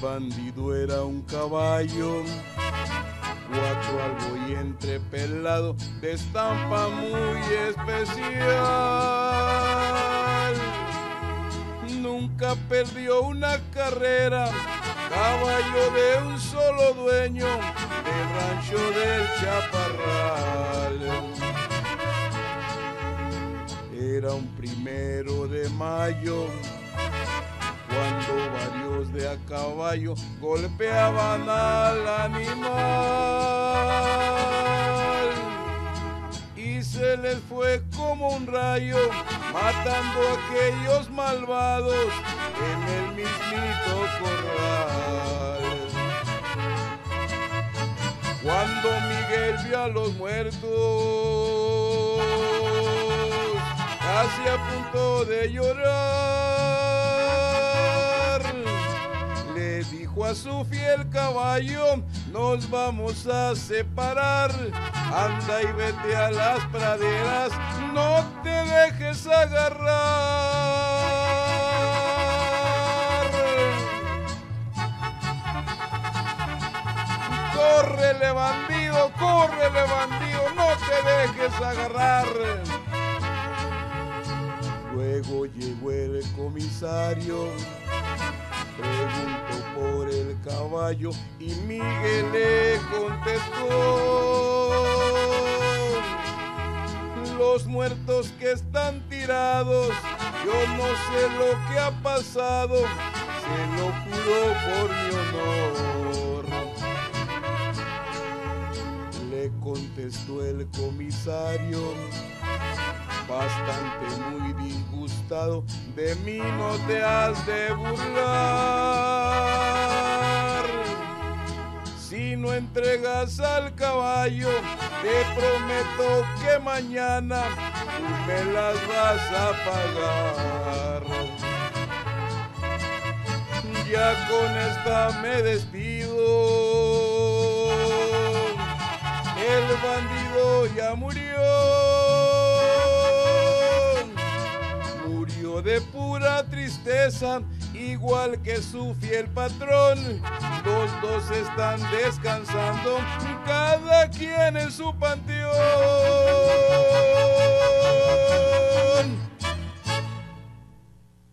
bandido era un caballo, cuatro algo y entrepelado, de estampa muy especial. Nunca perdió una carrera, caballo de un solo dueño, del rancho del Chaparral. Era un primero de mayo varios de a caballo golpeaban al animal y se les fue como un rayo matando a aquellos malvados en el mismito corral. Cuando Miguel vio a los muertos, casi a punto de llorar, a su fiel caballo, nos vamos a separar, anda y vete a las praderas, no te dejes agarrar. Córrele bandido, córrele bandido, no te dejes agarrar. Luego llegó el comisario, preguntó por el caballo y Miguel le contestó. Los muertos que están tirados, yo no sé lo que ha pasado, se lo juro por mi honor. Le contestó el comisario bastante muy disgustado, de mí no te has de burlar. Entregas al caballo, te prometo que mañana tú me las vas a pagar. Ya con esta me despido. El bandido ya murió. De pura tristeza, igual que su fiel patrón. Los dos están descansando, cada quien en su panteón.